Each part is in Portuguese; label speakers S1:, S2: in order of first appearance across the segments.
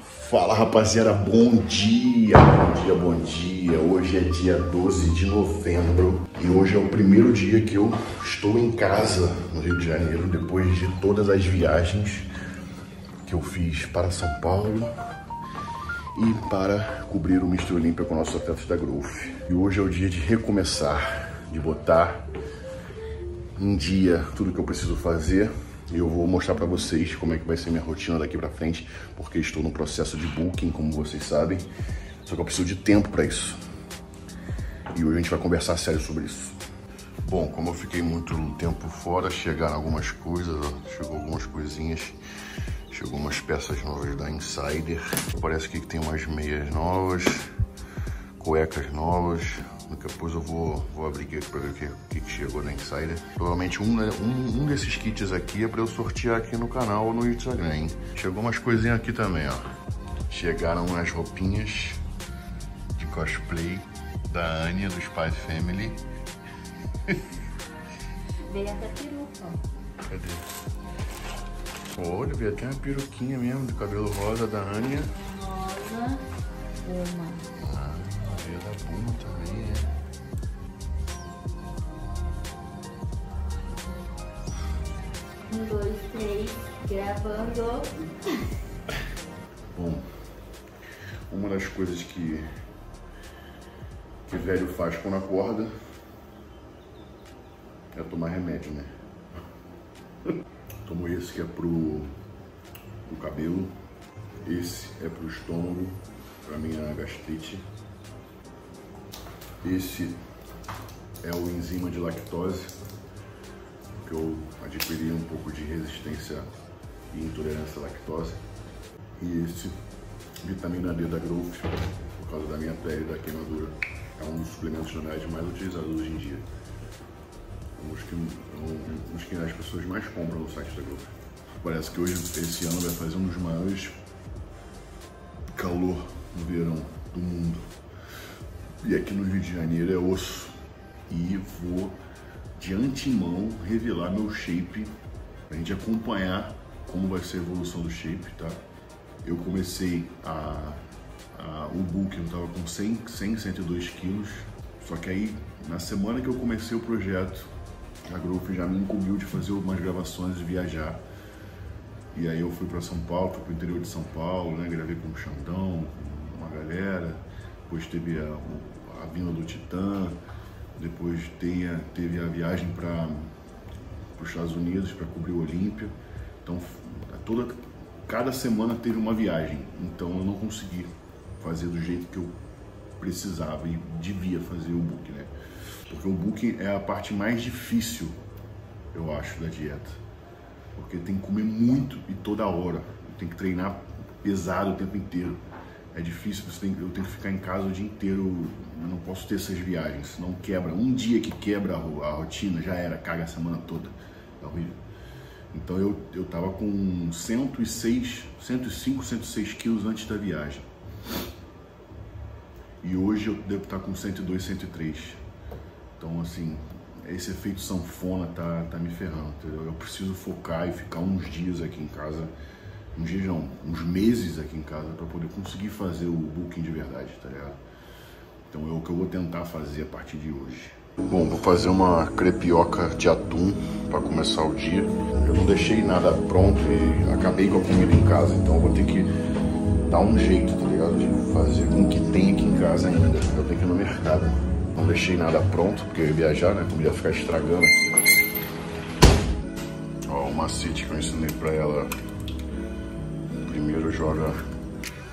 S1: Fala rapaziada, bom dia, bom dia, bom dia. Hoje é dia 12 de novembro e hoje é o primeiro dia que eu estou em casa no Rio de Janeiro, depois de todas as viagens que eu fiz para São Paulo e para cobrir o Mr. Olímpia com nossos atletas da Growth. E hoje é o dia de recomeçar, de botar em dia tudo que eu preciso fazer eu vou mostrar para vocês como é que vai ser minha rotina daqui para frente, porque estou no processo de booking, como vocês sabem. Só que eu preciso de tempo para isso. E hoje a gente vai conversar sério sobre isso. Bom, como eu fiquei muito tempo fora, chegaram algumas coisas, ó, chegou algumas coisinhas, chegou umas peças novas da Insider. Parece que tem umas meias novas, cuecas novas, depois eu vou, vou abrir aqui para ver o que, que, chegou na Insider. Provavelmente um, um, um desses kits aqui é para eu sortear aqui no canal ou no Instagram, hein? Chegou umas coisinhas aqui também, ó. Chegaram umas roupinhas de cosplay da Anya, do Spy Family.
S2: Veio até peruca.
S1: Cadê? Olha, veio até uma peruquinha mesmo, de cabelo rosa da Anya.
S2: Rosa, uma.
S1: Veio da também, é.
S2: Um, dois, três, gravando.
S1: Bom, uma das coisas que, que velho faz quando acorda é tomar remédio, né? Tomo esse que é pro, pro cabelo, esse é pro estômago, pra minha gastrite. Esse é o enzima de lactose, que eu adquiri um pouco de resistência e intolerância à lactose. E esse, vitamina D da Growth, por causa da minha pele e da queimadura, é um dos suplementos naturais mais utilizados hoje em dia. Um dos que, um dos que as pessoas mais compram no site da Growth. Parece que hoje, esse ano, vai fazer um dos maiores calor no verão do mundo. E aqui no Rio de Janeiro é osso. E vou de antemão revelar meu shape pra gente acompanhar como vai ser a evolução do shape, tá? Eu comecei a, a o book, eu tava com 100, 100 102 quilos, só que aí na semana que eu comecei o projeto, a Growth já me incumbiu de fazer umas gravações e viajar. E aí eu fui para São Paulo, fui pro interior de São Paulo, né? Gravei com o Xandão, com uma galera, depois teve a, a vinda do Titã, depois tem a, teve a viagem para os Estados Unidos para cobrir o Olímpia. Então, toda, cada semana teve uma viagem. Então, eu não consegui fazer do jeito que eu precisava e devia fazer o book, né? Porque o book é a parte mais difícil, eu acho, da dieta. Porque tem que comer muito e toda hora. Tem que treinar pesado o tempo inteiro é difícil, tem, eu tenho que ficar em casa o dia inteiro, eu não posso ter essas viagens, senão quebra. Um dia que quebra a, a rotina, já era, caga a semana toda. É horrível. Então eu, eu tava com 106, 105, 106 quilos antes da viagem. E hoje eu devo estar com 102, 103. Então assim, esse efeito sanfona tá, tá me ferrando, entendeu? Eu preciso focar e ficar uns dias aqui em casa uns dias uns meses aqui em casa para poder conseguir fazer o booking de verdade, tá ligado? Então é o que eu vou tentar fazer a partir de hoje. Bom, vou fazer uma crepioca de atum para começar o dia. Eu não deixei nada pronto e acabei com a comida em casa, então vou ter que dar um jeito, tá ligado? De fazer com que tem aqui em casa ainda. Eu tenho que ir no mercado. Não deixei nada pronto, porque eu ia viajar, né? A comida ia ficar estragando aqui. Ó, o macete que eu ensinei pra ela Primeiro joga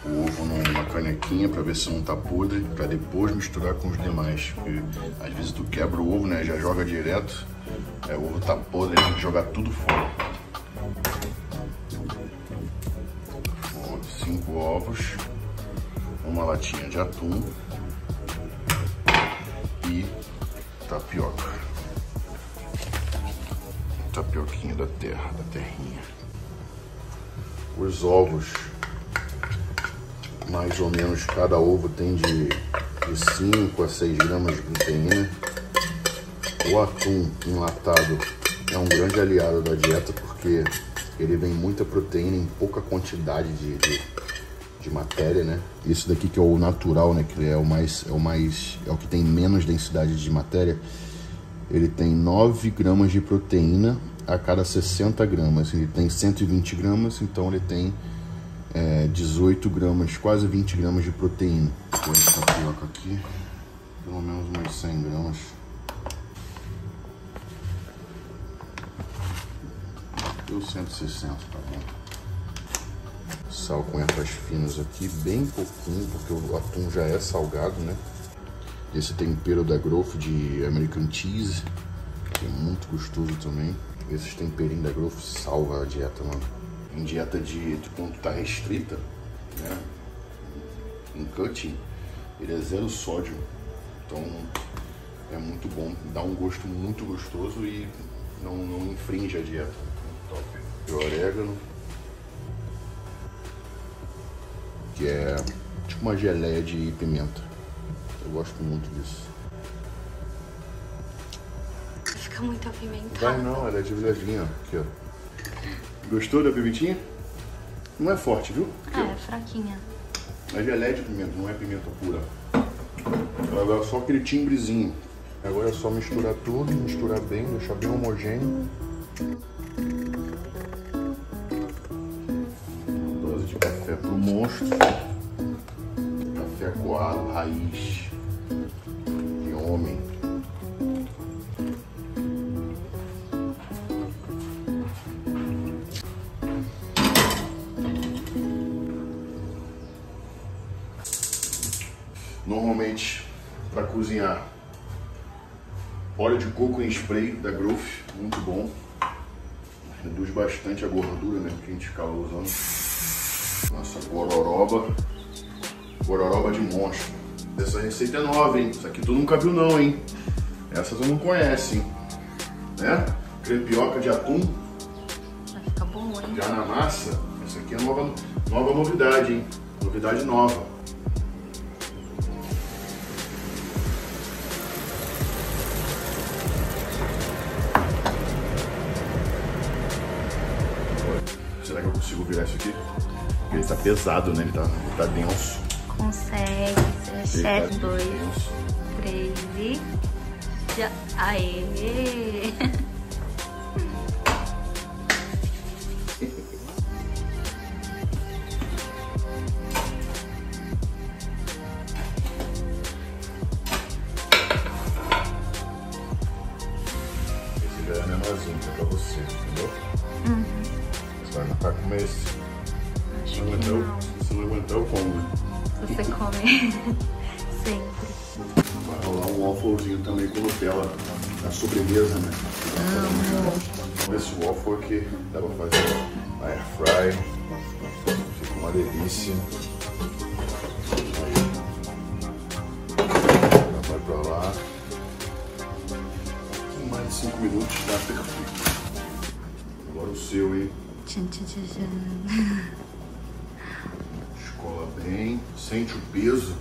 S1: o ovo numa canequinha para ver se não tá podre, para depois misturar com os demais. Porque às vezes tu quebra o ovo, né? Já joga direto. É, o ovo tá podre, tem que jogar tudo fora. Cinco ovos, uma latinha de atum e tapioca. Tapioquinha da terra, da terrinha os ovos, mais ou menos cada ovo tem de, de 5 a 6 gramas de proteína. O atum enlatado é um grande aliado da dieta porque ele vem muita proteína em pouca quantidade de, de, de matéria, né? Esse daqui que é o natural, né? Que é o mais, é o mais, é o que tem menos densidade de matéria. Ele tem 9 gramas de proteína a cada 60 gramas. Ele tem 120 gramas, então ele tem é, 18 gramas, quase 20 gramas de proteína. Vou essa tapioca aqui, pelo menos umas 100 gramas. Deu 160, tá bom. Sal com ervas finas aqui, bem pouquinho, porque o atum já é salgado, né? Esse tempero da Growth de American Cheese, que é muito gostoso também. Esses temperinhos da Growth salva a dieta, mano. Em dieta de, de quando tá restrita, né? Em cutting, ele é zero sódio. Então é muito bom, dá um gosto muito gostoso e não, não infringe a dieta. Top. E o orégano, que é tipo uma geleia de pimenta. Eu gosto muito disso.
S2: Fica muito apimentado.
S1: Vai não, ela é de levinha, aqui ó. Gostou da pimentinha? Não é forte, viu?
S2: Ah, é fraquinha.
S1: É geleia de pimenta, não é pimenta pura. Dá só aquele timbrezinho. Agora é só misturar tudo, misturar bem, deixar bem homogêneo. Uma dose de café pro monstro. Café coado, raiz. De homem. Cozinhar, óleo de coco em spray da Growth, muito bom. Reduz bastante a gordura né, que a gente ficava usando. Nossa gororoba, gororoba de monstro. Essa receita é nova, hein? Isso aqui tu nunca viu não, hein? Essa tu não conhece, hein? Né? Crepioca de atum,
S2: Vai ficar bom, hein?
S1: já na massa. Essa aqui é nova, nova novidade, hein? Novidade nova. Que isso aqui? Porque ele tá pesado, né? Ele tá, ele tá denso.
S2: Consegue,
S1: Ele
S2: chefe.
S1: tá
S2: Dois,
S1: denso.
S2: três e... Já... Aê!
S1: Sobremesa, né? Esse waffle aqui dá pra fazer na air fry. Fica uma delícia. Já vai pra lá. Em mais de 5 minutos tá perfeito. Agora o seu, hein?
S2: Tchan, tchan, tchan, tchan.
S1: Escola bem, sente o peso.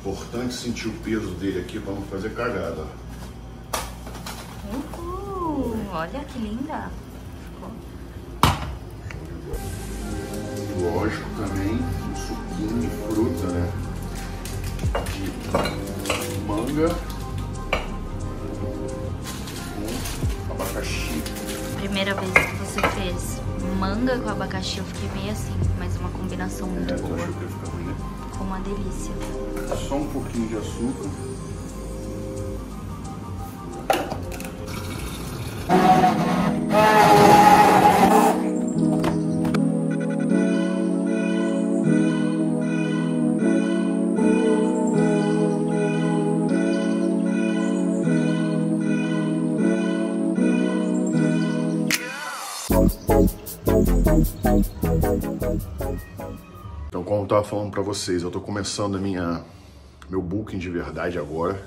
S1: Importante sentir o peso dele aqui para não fazer cagada.
S2: Uhul, olha que linda. Ficou.
S1: Lógico também um suquinho de fruta, né? De manga com abacaxi.
S2: Primeira vez que você fez manga com abacaxi, eu fiquei meio assim, mas uma combinação muito
S1: É,
S2: boa.
S1: né?
S2: Ficou uma delícia.
S1: Só um pouquinho de açúcar. Como eu tava falando pra vocês, eu tô começando a minha meu booking de verdade agora.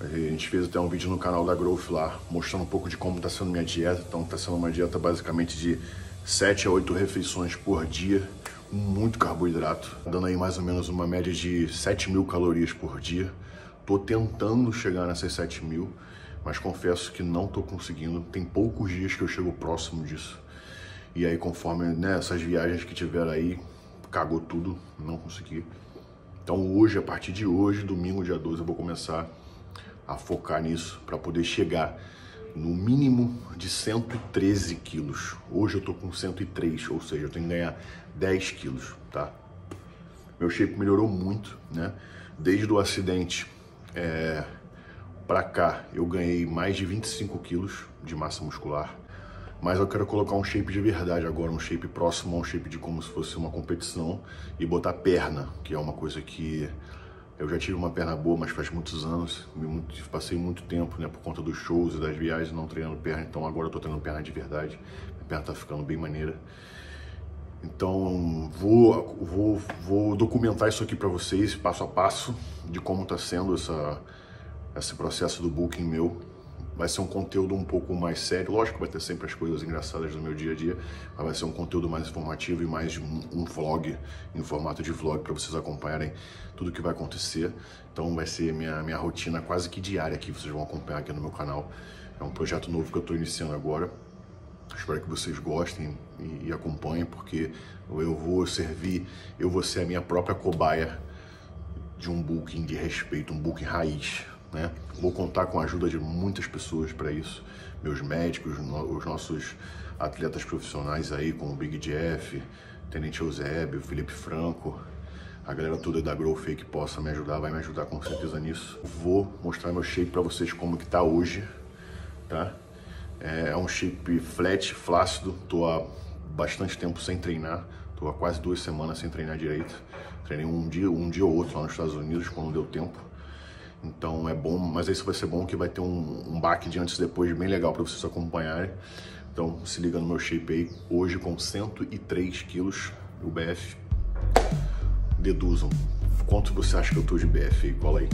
S1: A gente fez até um vídeo no canal da Growth lá, mostrando um pouco de como tá sendo minha dieta. Então, tá sendo uma dieta basicamente de 7 a 8 refeições por dia, muito carboidrato, dando aí mais ou menos uma média de 7 mil calorias por dia. Tô tentando chegar nessas 7 mil, mas confesso que não tô conseguindo. Tem poucos dias que eu chego próximo disso. E aí, conforme né, viagens que tiveram aí, cagou tudo, não consegui. Então hoje, a partir de hoje, domingo, dia 12, eu vou começar a focar nisso para poder chegar no mínimo de 113 quilos. Hoje eu tô com 103, ou seja, eu tenho que ganhar 10 quilos, tá? Meu shape melhorou muito, né? Desde o acidente é, para cá, eu ganhei mais de 25 quilos de massa muscular. Mas eu quero colocar um shape de verdade agora, um shape próximo a um shape de como se fosse uma competição e botar perna, que é uma coisa que eu já tive uma perna boa, mas faz muitos anos, passei muito tempo, né, por conta dos shows e das viagens, não treinando perna, então agora eu tô treinando perna de verdade, minha perna tá ficando bem maneira. Então vou, vou, vou documentar isso aqui para vocês, passo a passo, de como tá sendo essa, esse processo do booking meu, vai ser um conteúdo um pouco mais sério. Lógico que vai ter sempre as coisas engraçadas do meu dia a dia, mas vai ser um conteúdo mais informativo e mais um, um vlog, em formato de vlog, para vocês acompanharem tudo que vai acontecer. Então vai ser minha, minha rotina quase que diária que vocês vão acompanhar aqui no meu canal. É um projeto novo que eu estou iniciando agora. Espero que vocês gostem e, e acompanhem, porque eu vou servir, eu vou ser a minha própria cobaia de um booking de respeito, um booking raiz, né? Vou contar com a ajuda de muitas pessoas para isso, meus médicos, os nossos atletas profissionais aí, como o Big Jeff, Tenente Eusébio, Felipe Franco, a galera toda da Grow Fake possa me ajudar, vai me ajudar com certeza nisso. Vou mostrar meu shape para vocês como que tá hoje, tá? É um shape flat, flácido, tô há bastante tempo sem treinar, tô há quase duas semanas sem treinar direito. Treinei um dia, um dia ou outro lá nos Estados Unidos, quando deu tempo. Então é bom, mas isso vai ser bom que vai ter um, um baque de antes e depois bem legal para vocês acompanharem. Então se liga no meu shape aí, hoje com 103 quilos, o BF. Deduzam, quanto você acha que eu tô de BF aí? Cola aí.